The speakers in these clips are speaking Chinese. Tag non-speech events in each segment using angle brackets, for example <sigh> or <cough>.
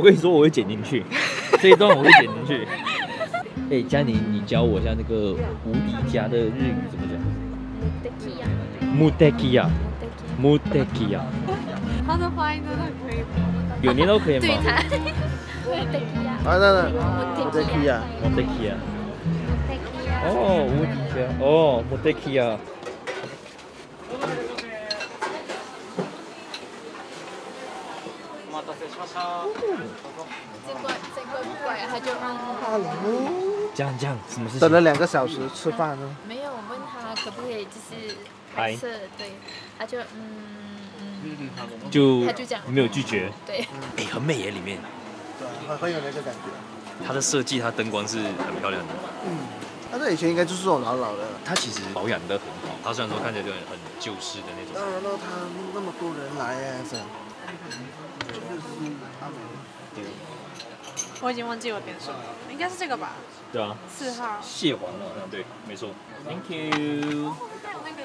我跟你说，我会剪进去，<laughs> 这一段我会剪进去。哎，佳宁，你教我一下那个无敌家的日语怎么讲 e a？Mudekiya，Mudekiya。他的发音真的可以。有念都可以吗？对他。啊，那那 Mudekiya，Mudekiya。哦，无敌家，哦，Mudekiya。这样这样，什么事情？等了两个小时吃饭呢。没有，我问他可不可以就是拍摄，对，他就嗯嗯，就他就讲没有拒绝。对，哎，很美耶里面。对，很很有那个感觉。它的设计，它灯光是很漂亮的。嗯，它这以前应该就是这种老老的。它其实保养的很好，它虽然说看起来就很很旧式的那种。当然了，它那么多人来呀，是。<laughs> 我已经忘记我点什么，应该是这个吧？对啊，四号。蟹黄了，对，没错。Thank you。那个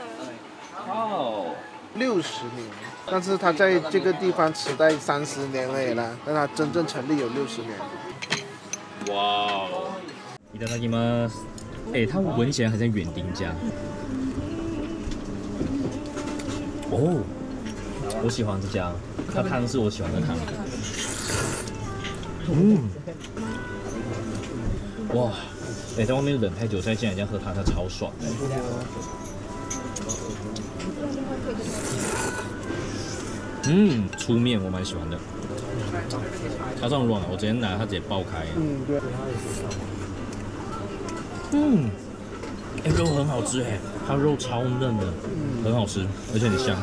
哦，六十年，但是它在这个地方只待三十年而已啦，但它真正成立有六十年。哇哦！いただきます。哎，它闻起来很像园丁家。哦，我喜欢这家，它汤是我喜欢的汤。 嗯，哇，哎，在外面忍太久，现在竟然这样喝它，它超爽的。嗯，粗面我蛮喜欢的，它这种软，我直接拿它直接爆开。嗯，对。嗯，哎，肉很好吃哎，它肉超嫩的，很好吃，而且很香。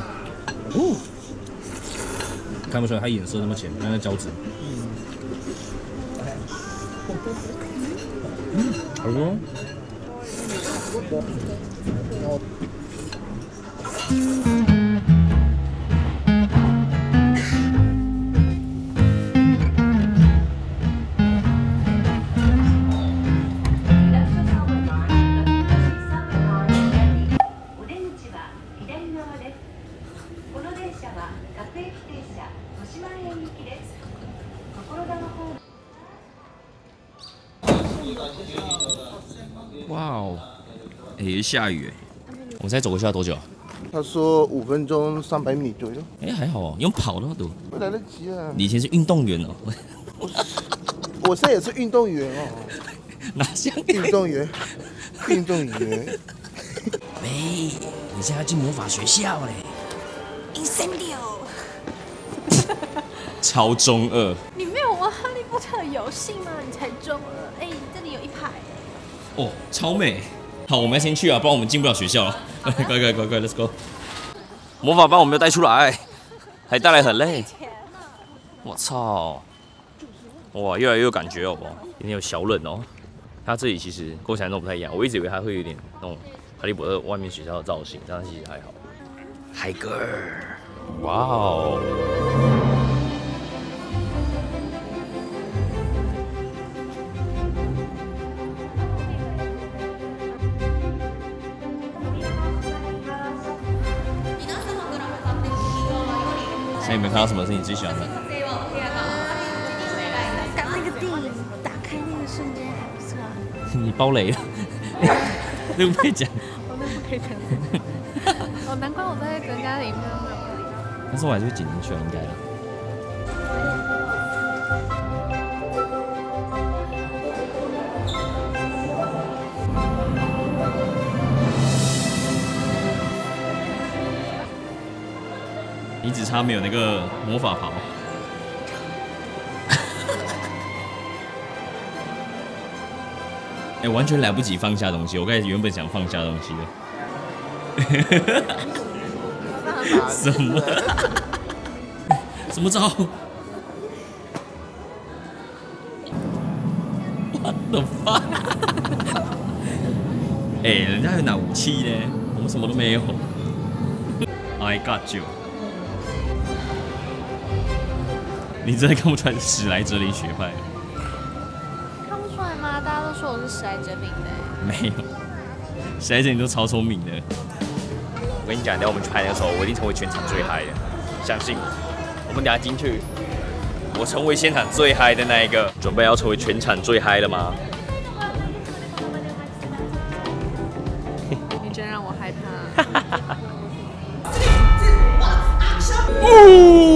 哦，看不出来它颜色那么浅，看那胶质。好吗？哇下雨哎！我们现在走过去要多久？他说五分钟，三百米左右。哎，还好哦，用跑的都。不来得及啊！你以前是运动员哦。我我现在也是运动员哦。<laughs> 哪像运动员？运动员。喂，你现在进魔法学校嘞？Incendio。<laughs> 超中二。你没有玩哈利波特游戏吗？你才中二。哎，这里有一排。哦，超美！好，我们要先去啊，不然我们进不了学校了。<laughs> 快快快快，Let's go！魔法棒我没有带出来，还带来很累。我操！哇，越来越有感觉，好不好？有点有小冷哦。它这里其实跟我想象中不太一样，我一直以为它会有点那种哈利波特外面学校的造型，但其实还好。海格尔，哇哦！有没有看到什么是你最喜欢的？刚那个电影打开那个瞬间还不错。<laughs> 你爆雷了，<laughs> 那不可以讲。我那不可以讲。<laughs> 哦，难怪我在人家的影片没有但是我还是会剪进去啊，应该的。你只差没有那个魔法袍，<laughs> 哎，完全来不及放下东西。我刚才原本想放下东西的，<laughs> 什么？<laughs> 什么招？What the fuck？哎，人家有拿武器呢，我们什么都没有。I got you。你真的看不出来是史莱哲林学派？看不出来吗？大家都说我是史莱哲林的。没有，史莱哲林都超聪明的。我跟你讲，等下我们去拍的时候，我一定成为全场最嗨的，相信我。我们等下进去，我成为现场最嗨的那一个，准备要成为全场最嗨的吗？<laughs> 你真让我害怕。<laughs> <laughs> 哦！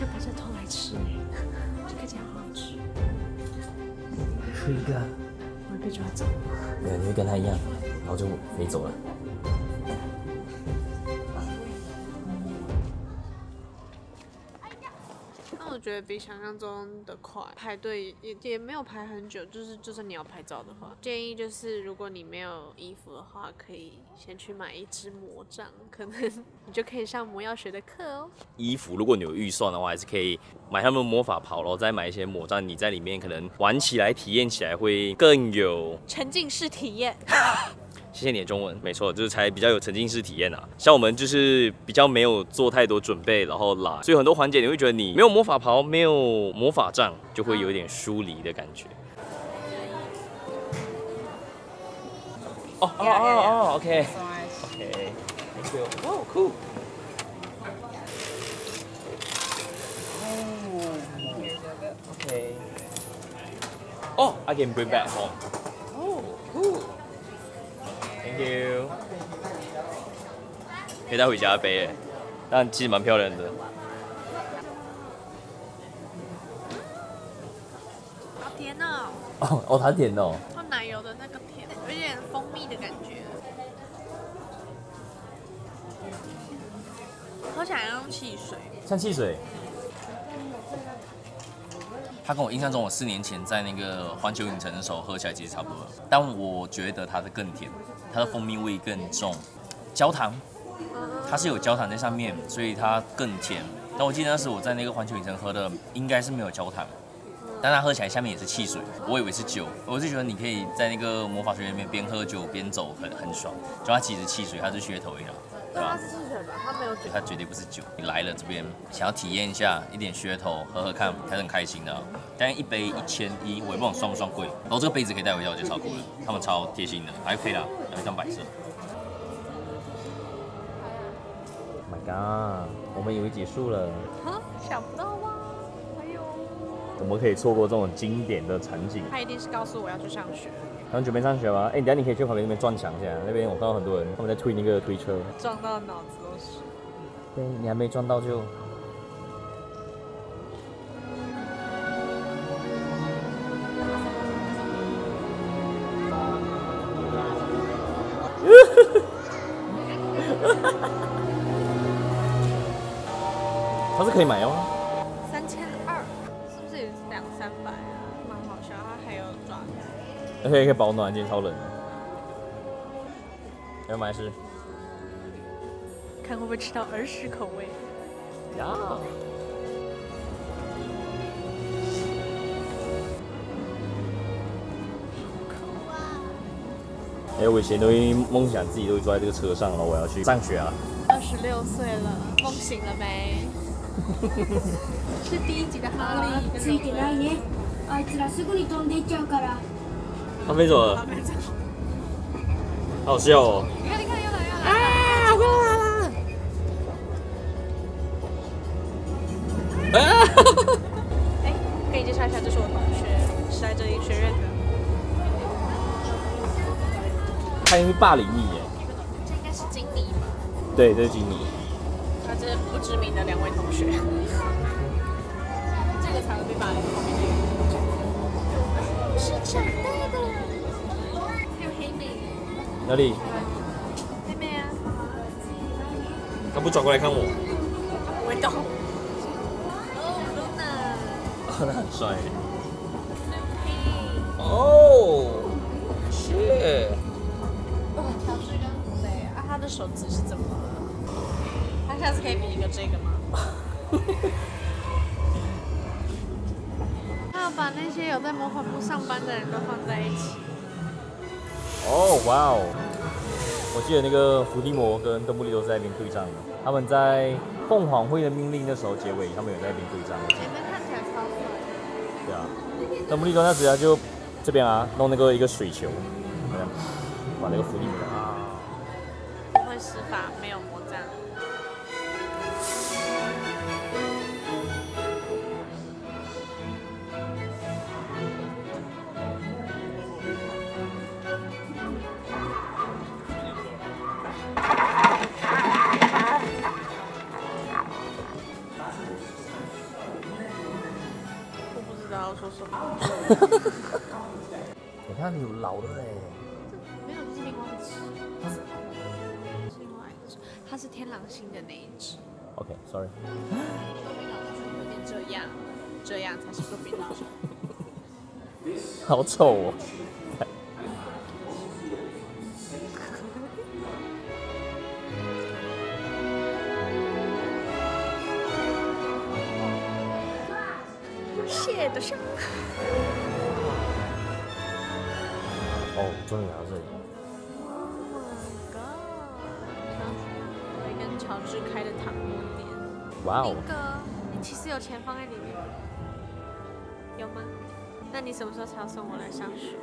我想把这偷来吃哎，这看起来好好吃。吃一个，我会被抓走。没有，你会跟他一样，然后就飞走了。觉得比想象中的快，排队也也没有排很久，就是就算你要拍照的话，建议就是如果你没有衣服的话，可以先去买一支魔杖，可能你就可以上魔药学的课哦。衣服，如果你有预算的话，还是可以买他们的魔法袍，然后再买一些魔杖，你在里面可能玩起来、体验起来会更有。沉浸式体验，<laughs> 谢谢你的中文，没错，就是才比较有沉浸式体验啊。像我们就是比较没有做太多准备，然后来，所以很多环节你会觉得你没有魔法袍、没有魔法杖，就会有一点疏离的感觉。哦哦哦哦 you，哦，cool。Okay. Oh, I can bring back home. Oh, you. 可以带回家背耶，但其实蛮漂亮的。好甜哦，哦哦，它甜哦。它奶油的那个甜，有点蜂蜜的感觉。好想要用汽水，像汽水。它跟我印象中，我四年前在那个环球影城的时候喝起来其实差不多，但我觉得它的更甜，它的蜂蜜味更重，焦糖，它是有焦糖在上面，所以它更甜。但我记得那时我在那个环球影城喝的，应该是没有焦糖，但它喝起来下面也是汽水，我以为是酒，我是觉得你可以在那个魔法学院里面边喝酒边走，很很爽。就它其实汽水，它是噱头一样，对吧？它绝对不是酒。你来了这边，想要体验一下一点噱头，喝喝看，还是很开心的啊、但一杯一千一，我也不懂算不算贵。然后这个杯子可以带回家，我觉得超酷的，他们超贴心的，还可以啦，有一张白色。Oh my god！我们以为结束了，哈，想不到吗？还有，怎么可以错过这种经典的场景？他一定是告诉我要去上学，他们准备上学吗？哎、你等下你可以去旁边那边撞墙一下，那边我看到很多人他们在推那个推车。撞到脑。对，你还没撞到就。<laughs> 它是可以买哦。三千二，是不是也是两三百啊？蛮好笑，它还有爪子。而且可以保暖，今天超冷。要买是看会不会吃到儿时口味。呀。哎，我以前都会梦想自己都会坐在这个车上，然后我要去上学啊。二十六岁了，梦醒了没？<laughs> 是第一集的哈利。ついてないねあいつらすぐに飛んでいっちゃうから他飞走了，<laughs> 好笑哦。 哎，给你介绍一下，这是我同学，是来这里学院的。他应该是霸凌你耶。这应该是经理吧？对，这是经理。他这不知名的两位同学，这个才会被霸凌。后面那个是长大的，还有黑妹，哪里？黑妹啊，他不转过来看我？我会动。哦，Luna，他很帅。哦啊，他的手指是怎么了？他下次可以比一个这个吗？<laughs> 他要把那些有在魔法部上班的人都放在一起。哦，哇哦！我记得那个伏地魔跟邓布利多是在那边对战的。他们在凤凰会的命令的时候结尾，他们有在那边对战。对啊，邓布利多那时他就这边啊，弄那个一个水球，这样把那个伏地是天狼星的那一只。OK，sorry、多比老鼠有点这样，这样才是多比老鼠。好丑哦。谢的上。哦，终于来到这里。哇哦，哥，你其实有钱放在里面？有吗？那你什么时候才要送我来上学？